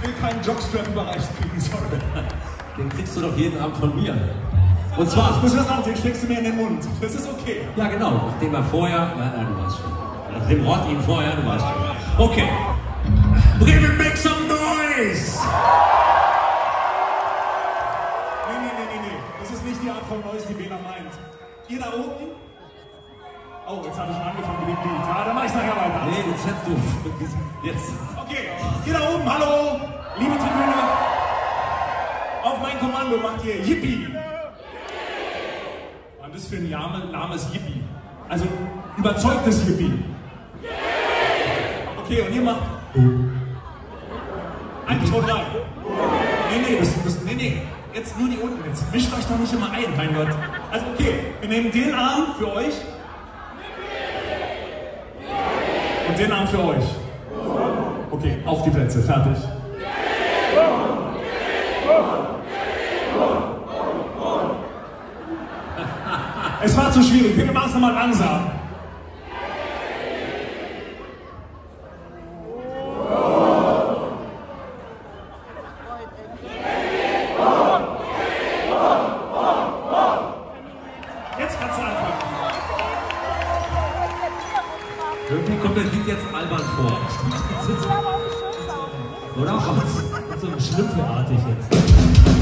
Ich will keinen Jockstrap überreicht kriegen, sorry. Den kriegst du doch jeden Abend von mir. Und Das zwar, müssen wir sagen, den schlägst du mir in den Mund. Das ist okay. ja genau, nachdem er vorher, ja, ja, du weißt schon. Nachdem Rott ihn vorher, du weißt schon. Okay. Bremen, make some noise! Nee, nee, nee, nee, nee. Das ist nicht die Art von Noise, die Bela meint. Ihr da oben? Oh, jetzt habe ich schon angefangen mit dem Lied. Ja, dann mach ich nachher weiter. Nee, jetzt hättest du. Jetzt. Okay, ihr da oben, hallo! Liebe Tribüne! Auf mein Kommando macht ihr Yippie! Und das für ein Name, ist Yippie. Also überzeugtes Yippie. Okay, und ihr macht. Eins, zwei, drei. Nee, nee, das, das, nee, nee. Jetzt nur die unten. Jetzt mischt euch doch nicht immer ein, mein Gott. Also okay, wir nehmen den Arm für euch. Und den Arm für euch. Okay, auf die Plätze, fertig. Es war zu schwierig, machen es nochmal langsam. Irgendwie kommt das Lied jetzt albern vor. Oder? So schlüpfelartig jetzt.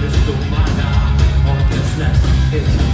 Kristallnaja och dess näst är